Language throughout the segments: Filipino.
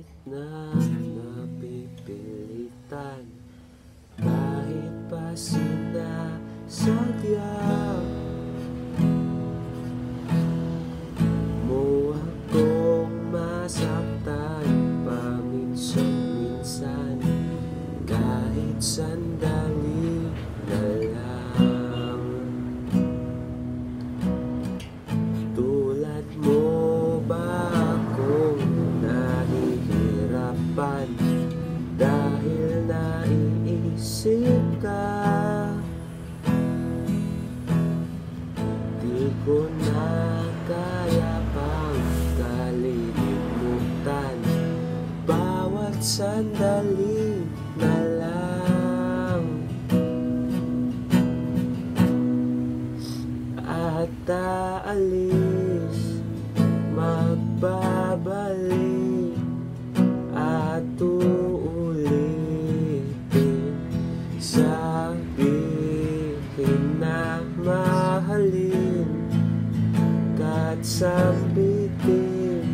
Kahit na napipilitan. Kahit pa sinasadya Mo akong masaktan paminsan-minsan. Kahit sandali ko na kaya pang kalilimutan Bawat sandali na lang. At aalis Kahit sambitin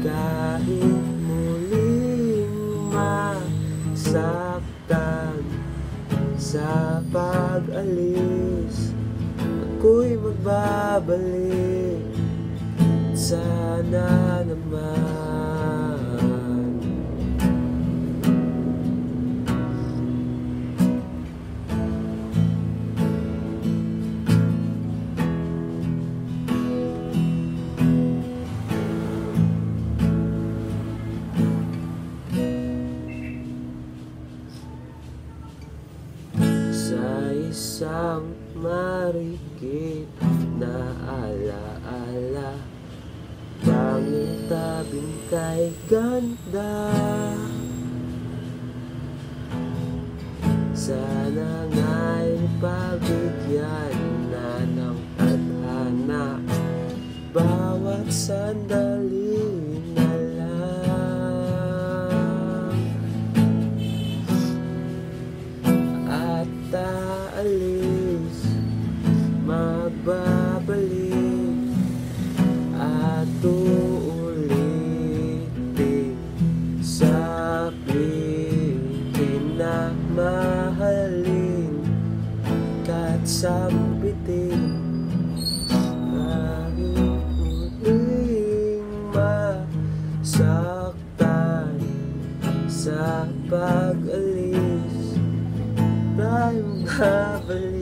Kahit muling masaktan Sa pag-alis Ako'y magbabalik. Sana naman isang marikit na alaala. Pangit tabing kay ganda. Sana nga'y pabigyan na ng tadhana. Bawat sandali na Kahit sambitin Kahit muling masaktan Sa pag-alis. Tayo babalik